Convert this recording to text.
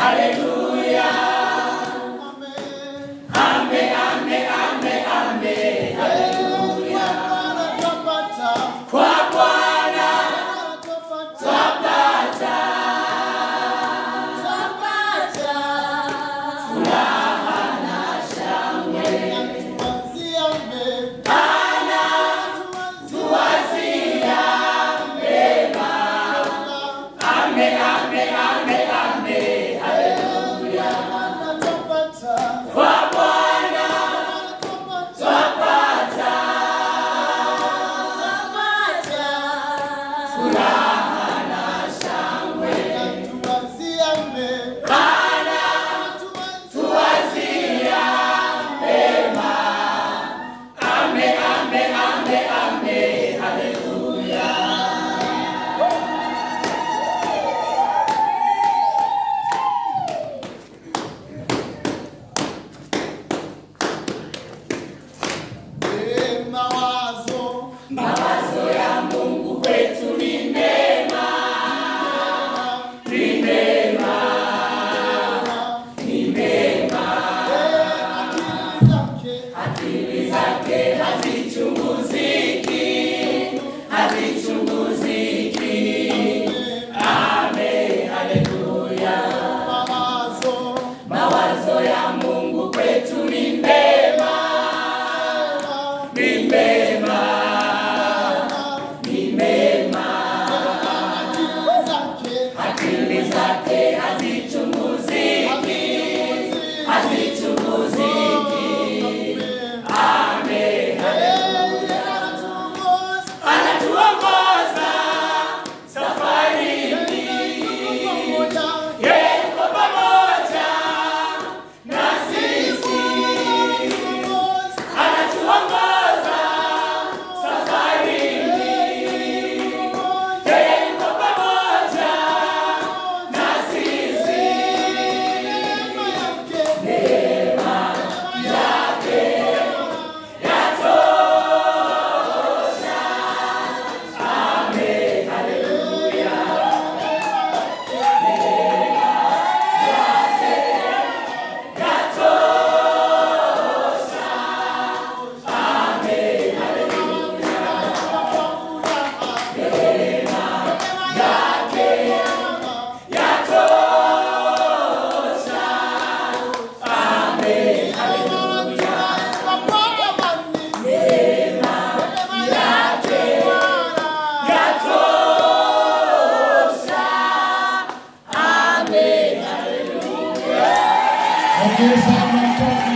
Hallelujah. hat Here's how